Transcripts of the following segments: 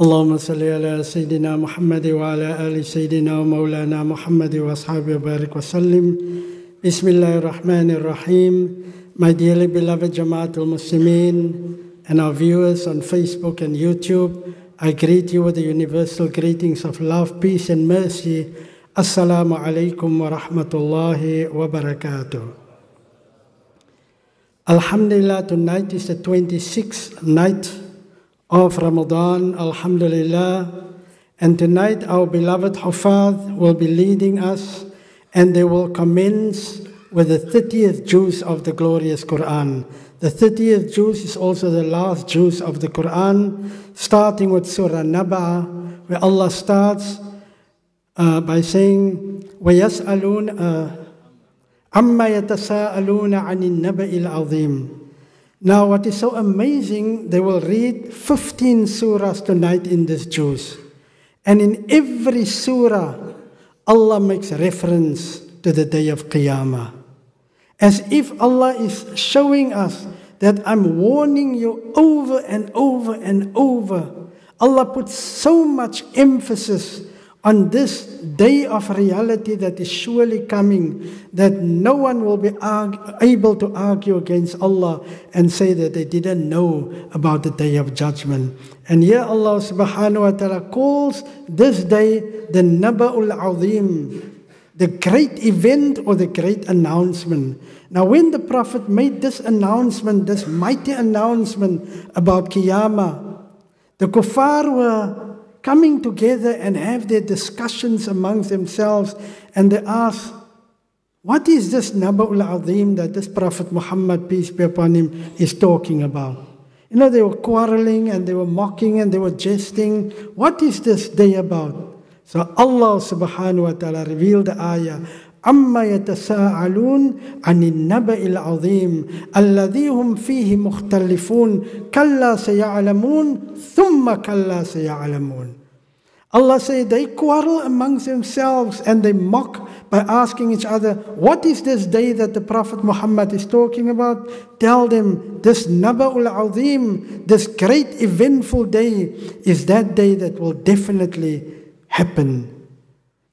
اللهم صل على سيدنا محمد وعلى آل سيدنا ومولانا محمد وأصحابه وبارك وسلم بسم الله الرحمن الرحيم My dearly beloved Jamaat al-Muslimin and our viewers on Facebook and YouTube, I greet you with the universal greetings of love, peace and mercy. Assalamu alaikum wa rahmatullahi wa barakatuh. Alhamdulillah, tonight is the 26th night of Ramadan, Alhamdulillah. And tonight our beloved Huffaz will be leading us and they will commence with the 30th juz of the glorious Quran. The 30th juz is also the last juz of the Quran, starting with Surah Naba, where Allah starts uh, by saying, وَيَسْأَلُونَ uh, عَمَّا يَتَسَاءَلُونَ عَنِ النَّبَإِ الْعَظِيمِ now, what is so amazing, they will read 15 surahs tonight in this juz. And in every surah, Allah makes reference to the day of Qiyamah. As if Allah is showing us that I'm warning you over and over and over. Allah puts so much emphasis on this day of reality that is surely coming, that no one will be able to argue against Allah and say that they didn't know about the day of judgment. And here Allah subhanahu wa ta'ala calls this day the Naba'ul Azim, the great event or the great announcement. Now, when the Prophet made this announcement, this mighty announcement about Qiyamah, the kuffar were coming together and have their discussions amongst themselves and they ask, what is this Naba'ul Azim that this Prophet Muhammad, peace be upon him, is talking about? You know, they were quarreling and they were mocking and they were jesting. What is this day about? So Allah subhanahu wa ta'ala revealed the ayah. عما يتساءلون عن النبأ العظيم الذي هم فيه مختلفون كلا سيعلمون ثم كلا سيعلمون Allah said they quarrel amongst themselves and they mock by asking each other, What is this day that the Prophet Muhammad is talking about? Tell them, This Naba'ul Azim, this great eventful day, is that day that will definitely happen.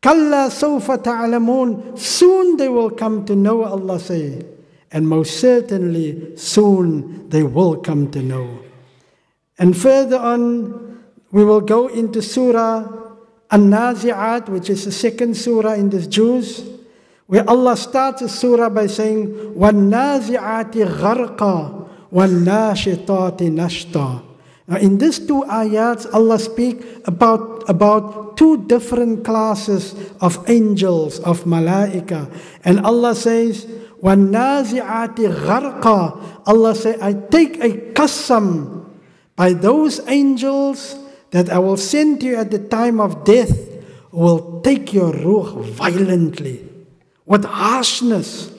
Kalla sawfa ta'alamun. Soon they will come to know, Allah say. And most certainly, soon they will come to know. And further on, we will go into Surah An-Nazi'at, which is the second surah in this juz, where Allah starts the surah by saying, وَالنَّازِعَاتِ غَرْقًا وَالنَّاشِطَاتِ نَشْطًا now, in these two ayats, Allah speak about, about two different classes of angels, of malaika. And Allah says, وَالنَّازِعَاتِ غَرْقًا Allah say, I take a qasam by those angels that I will send to you at the time of death will take your ruh violently, with harshness.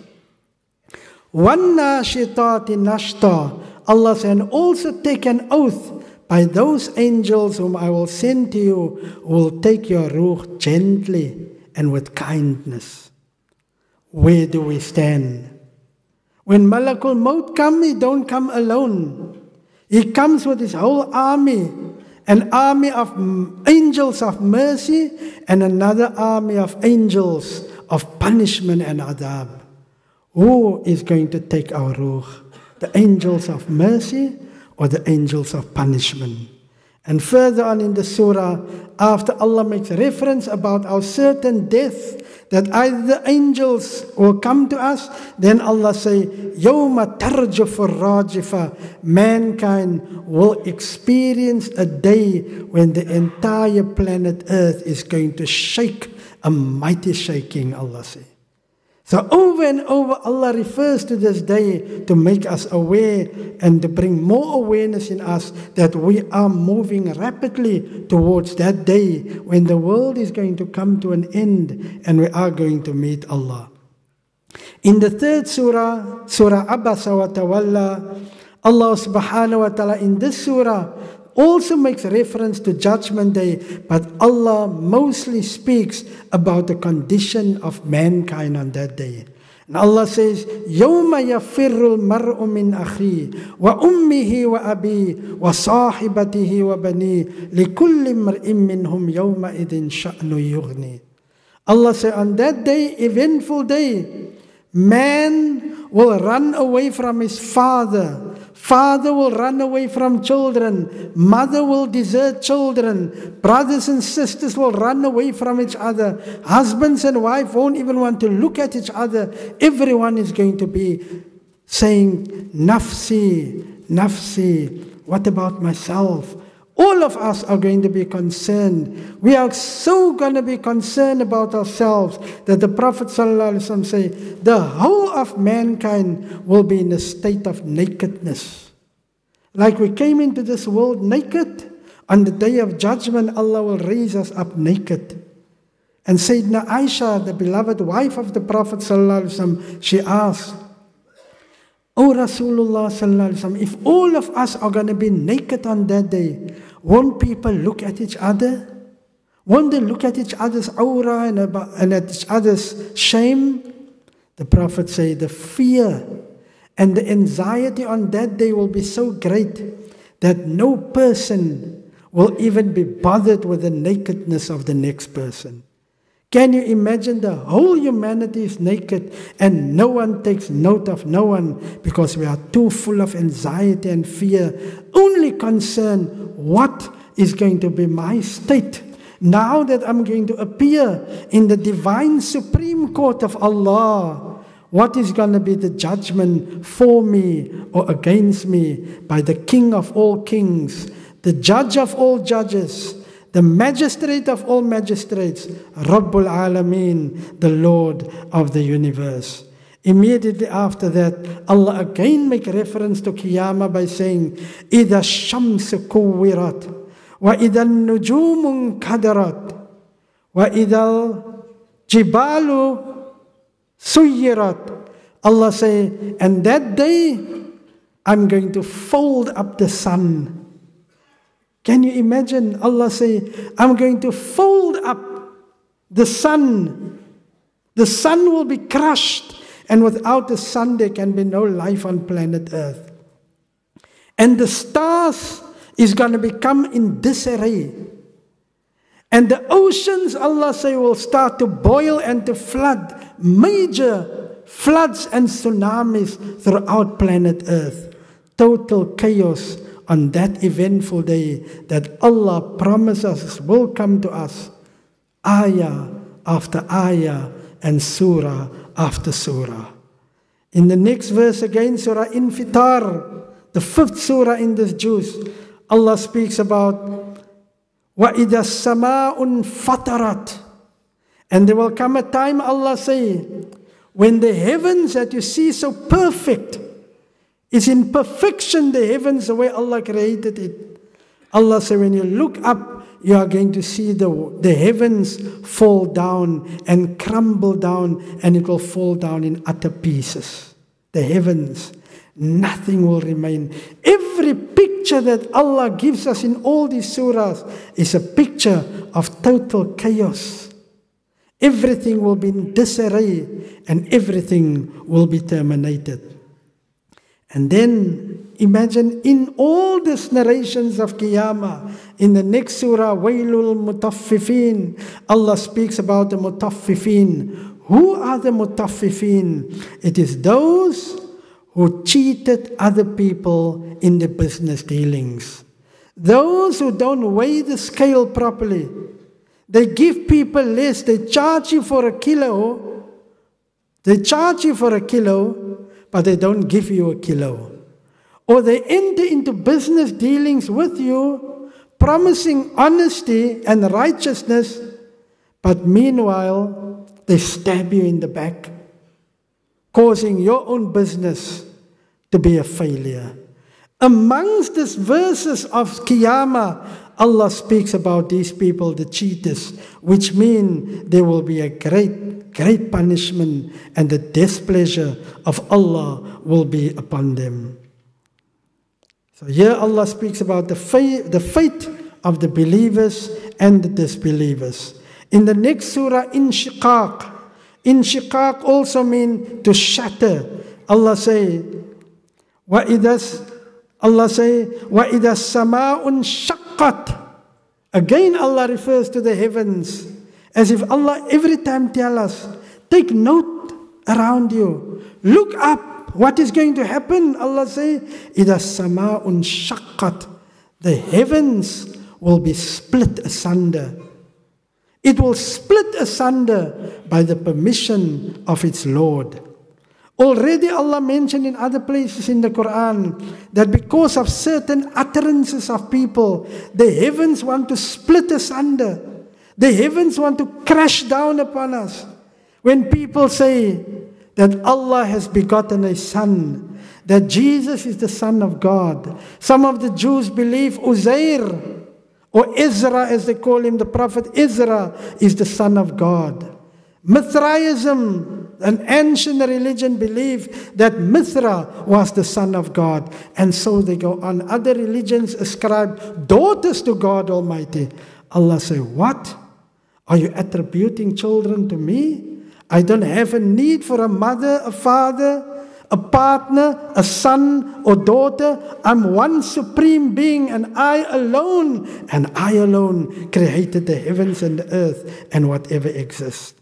وَالنَّاشِطَاتِ نَشْطًا Allah said, also take an oath by those angels whom I will send to you, will take your ruh gently and with kindness. Where do we stand? When Malakul Maut comes, he don't come alone. He comes with his whole army, an army of angels of mercy and another army of angels of punishment and adab. Who is going to take our ruh? the angels of mercy or the angels of punishment. And further on in the surah, after Allah makes reference about our certain death, that either the angels will come to us, then Allah say, Yawma tarjafur rajifa, mankind will experience a day when the entire planet earth is going to shake, a mighty shaking, Allah say. So over and over, Allah refers to this day to make us aware and to bring more awareness in us that we are moving rapidly towards that day when the world is going to come to an end and we are going to meet Allah. In the third surah, Surah Abasa wa Tawalla, Allah subhanahu wa ta'ala in this surah also makes reference to Judgment Day, but Allah mostly speaks about the condition of mankind on that day. And Allah says, يَوْمَ يَفِرُّ الْمَرْءُ مِنْ أَخِيهِ وَأُمِّهِ وَأَبِيهِ وَصَاحِبَتِهِ وَبَنِيهِ لِكُلِّ مْرْءٍ مِّنْهُمْ يَوْمَئِذٍ شَأْنُ يُغْنِي Allah said, on that day, eventful day, man will run away from his father Father will run away from children. Mother will desert children. Brothers and sisters will run away from each other. Husbands and wife won't even want to look at each other. Everyone is going to be saying, Nafsi, Nafsi. What about myself? All of us are going to be concerned. We are so going to be concerned about ourselves that the Prophet say, the whole of mankind will be in a state of nakedness. Like we came into this world naked, on the day of judgment, Allah will raise us up naked. And Sayyidina Aisha, the beloved wife of the Prophet, she asked, O Rasulullah, if all of us are going to be naked on that day, won't people look at each other? Won't they look at each other's aura and, and at each other's shame? The Prophet said, the fear and the anxiety on that day will be so great that no person will even be bothered with the nakedness of the next person. Can you imagine the whole humanity is naked and no one takes note of no one because we are too full of anxiety and fear, only concerned what is going to be my state now that I'm going to appear in the divine supreme court of Allah. What is going to be the judgment for me or against me by the King of all kings, the Judge of all judges? the magistrate of all magistrates, Rabbul Alameen, the Lord of the universe. Immediately after that, Allah again make reference to Qiyamah by saying, إِذَا الشَّمْسُ كُوِّرَتْ وَإِذَا النُّجُومُ انْكَدَرَتْ وَإِذَا الْجِبَالُ سُيِّرَتْ Allah say, and that day, I'm going to fold up the sun can you imagine Allah say, I'm going to fold up the sun. The sun will be crushed, and without the sun, there can be no life on planet Earth. And the stars is going to become in disarray. And the oceans, Allah say, will start to boil and to flood. Major floods and tsunamis throughout planet Earth. Total chaos on that eventful day that Allah promises will come to us, ayah after ayah and surah after surah. In the next verse again, Surah Infitar, the fifth surah in this juz, Allah speaks about وَإِذَا السَّمَاءُ فَطَرَتْ And there will come a time, Allah say, when the heavens that you see so perfect, it's in perfection the heavens the way Allah created it. Allah said, when you look up, you are going to see the, the heavens fall down and crumble down, and it will fall down in utter pieces. The heavens, nothing will remain. Every picture that Allah gives us in all these surahs is a picture of total chaos. Everything will be in disarray and everything will be terminated. And then imagine in all these narrations of Qiyamah, in the next surah, Wailul Mutaffifin, Allah speaks about the Mutaffifin. Who are the Mutaffifin? It is those who cheated other people in the business dealings. Those who don't weigh the scale properly. They give people less. They charge you for a kilo. They charge you for a kilo but they don't give you a kilo. Or they enter into business dealings with you, promising honesty and righteousness, but meanwhile, they stab you in the back, causing your own business to be a failure. Amongst these verses of Qiyamah, Allah speaks about these people, the cheaters, which mean there will be a great, great punishment and the displeasure of Allah will be upon them. So here Allah speaks about the fate, the fate of the believers and the disbelievers. In the next surah, Inshiqaq, Inshiqaq also mean to shatter. Allah say, وَإِذَا Allah say, وَإِذَا السَّمَاءُ انشَقَّتْ Again Allah refers to the heavens as if Allah every time tell us, take note around you. Look up what is going to happen. Allah say, إِذَا السَّمَاءُ انشَقَّتْ The heavens will be split asunder. It will split asunder by the permission of its Lord. Already Allah mentioned in other places in the Quran that because of certain utterances of people, the heavens want to split asunder. The heavens want to crash down upon us. When people say that Allah has begotten a son, that Jesus is the son of God, some of the Jews believe Uzair or Ezra, as they call him, the prophet Ezra, is the son of God. Mithraism, an ancient religion, believed that Mithra was the son of God. And so they go on. Other religions ascribe daughters to God Almighty. Allah say, What? Are you attributing children to me? I don't have a need for a mother, a father, a partner, a son or daughter. I'm one supreme being, and I alone, and I alone created the heavens and the earth and whatever exists.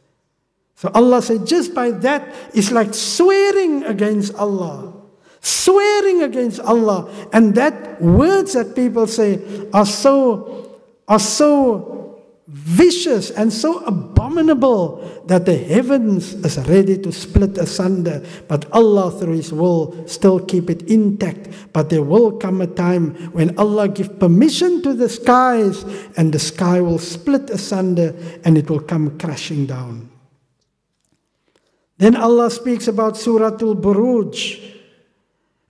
So Allah said, just by that, it's like swearing against Allah. Swearing against Allah. And that words that people say are so, are so vicious and so abominable that the heavens is ready to split asunder. But Allah, through His will, still keep it intact. But there will come a time when Allah give permission to the skies and the sky will split asunder and it will come crashing down. Then Allah speaks about Surah Al-Buruj.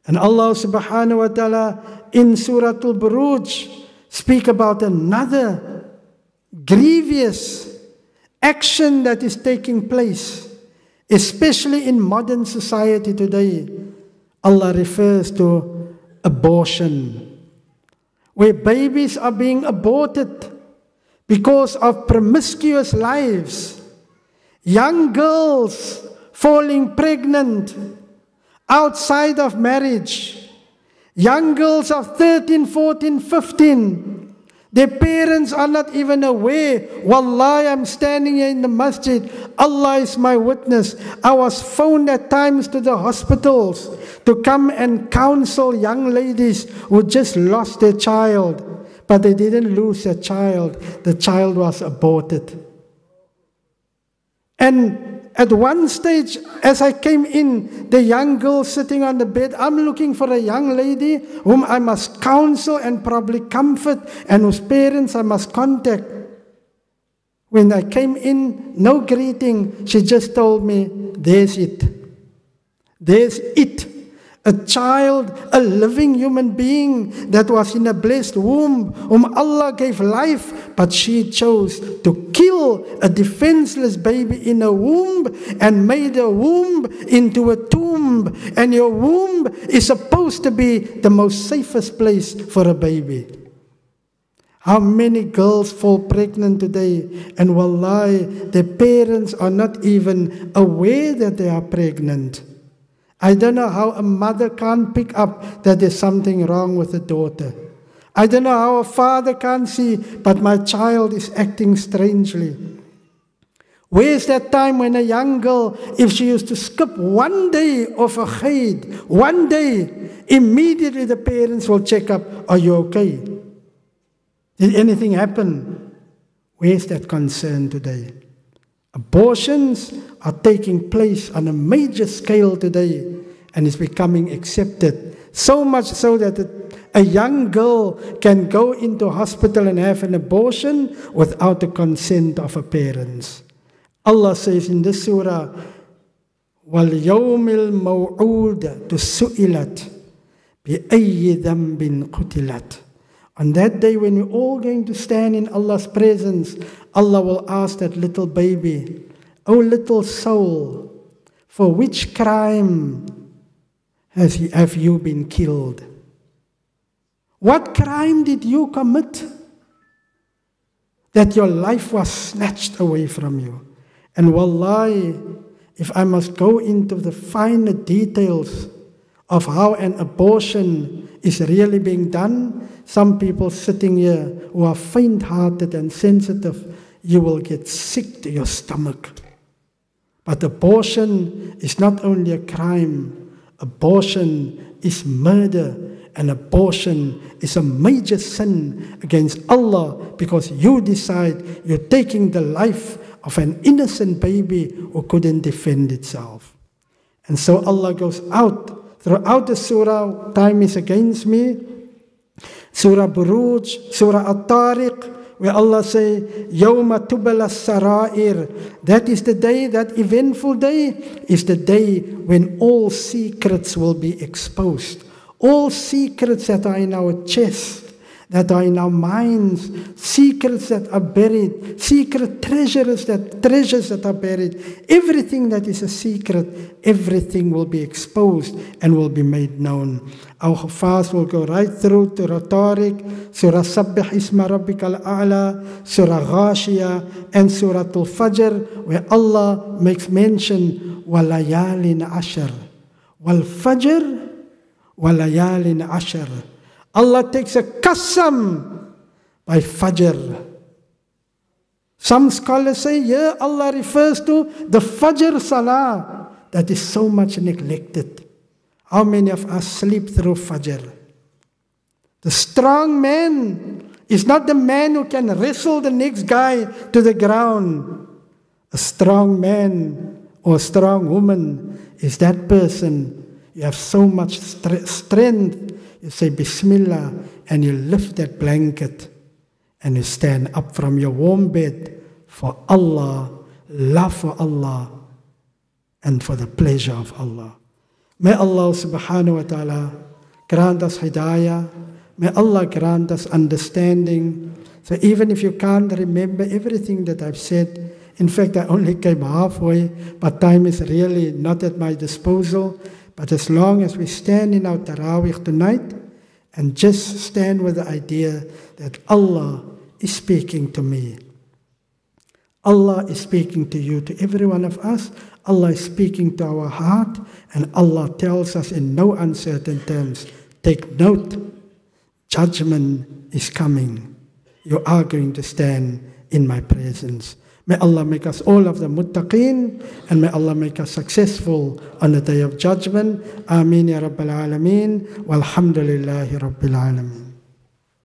And Allah subhanahu wa ta'ala in Surah Al-Buruj speak about another grievous action that is taking place, especially in modern society today. Allah refers to abortion, where babies are being aborted because of promiscuous lives. Young girls falling pregnant outside of marriage. Young girls of 13, 14, 15. Their parents are not even aware. Wallahi, I'm standing here in the masjid. Allah is my witness. I was phoned at times to the hospitals to come and counsel young ladies who just lost their child. But they didn't lose their child, the child was aborted. And at one stage, as I came in, the young girl sitting on the bed, I'm looking for a young lady whom I must counsel and probably comfort and whose parents I must contact. When I came in, no greeting, she just told me, There's it. There's it a child, a living human being that was in a blessed womb, whom Allah gave life, but she chose to kill a defenseless baby in a womb and made a womb into a tomb. And your womb is supposed to be the most safest place for a baby. How many girls fall pregnant today, and wallahi, their parents are not even aware that they are pregnant. I don't know how a mother can't pick up that there's something wrong with a daughter. I don't know how a father can't see, but my child is acting strangely. Where's that time when a young girl, if she used to skip one day of a Eid, one day, immediately the parents will check up, Are you okay? Did anything happen? Where's that concern today? Abortions are taking place on a major scale today and is becoming accepted. So much so that a young girl can go into hospital and have an abortion without the consent of her parents. Allah says in this surah, وَالْيَوْمِ الْمَوْعُودَ تُسُئِلَتْ بِأَيِّ ذَنْبٍ قُتِلَتْ on that day, when we're all going to stand in Allah's presence, Allah will ask that little baby, Oh, little soul, for which crime has he, have you been killed? What crime did you commit that your life was snatched away from you? And wallahi, if I must go into the finer details of how an abortion is really being done, some people sitting here who are faint hearted and sensitive, you will get sick to your stomach. But abortion is not only a crime, abortion is murder, and abortion is a major sin against Allah because you decide you're taking the life of an innocent baby who couldn't defend itself. And so Allah goes out throughout the surah, time is against me. Surah Buruj, Surah At-Tariq, where Allah say, Yawma tubala sarair. That is the day, that eventful day, is the day when all secrets will be exposed. All secrets that are in our chest that are in our minds, secrets that are buried, secret treasures that treasures that are buried. Everything that is a secret, everything will be exposed and will be made known. Our fast will go right through to Tariq, Surah Sabbih Isma Rabbikal A'la, Surah Ghashiyah, and Surah Al-Fajr, where Allah makes mention ashar. Wal Fajr walayalin ashar. Allah takes a qasam by Fajr. Some scholars say, yeah, Allah refers to the Fajr Salah that is so much neglected. How many of us sleep through Fajr? The strong man is not the man who can wrestle the next guy to the ground. A strong man or a strong woman is that person. You have so much strength say Bismillah and you lift that blanket and you stand up from your warm bed for Allah, love for Allah, and for the pleasure of Allah. May Allah subhanahu wa ta'ala grant us hidayah. May Allah grant us understanding. So even if you can't remember everything that I've said, in fact, I only came halfway, but time is really not at my disposal. But as long as we stand in our Taraweeh tonight and just stand with the idea that Allah is speaking to me, Allah is speaking to you, to every one of us. Allah is speaking to our heart, and Allah tells us in no uncertain terms take note, judgment is coming. You are going to stand in my presence. May Allah make us all of the muttaqeen and may Allah make us successful on the day of judgment. Ameen ya Rabbil Alameen. Walhamdulillahi Rabbil Alameen.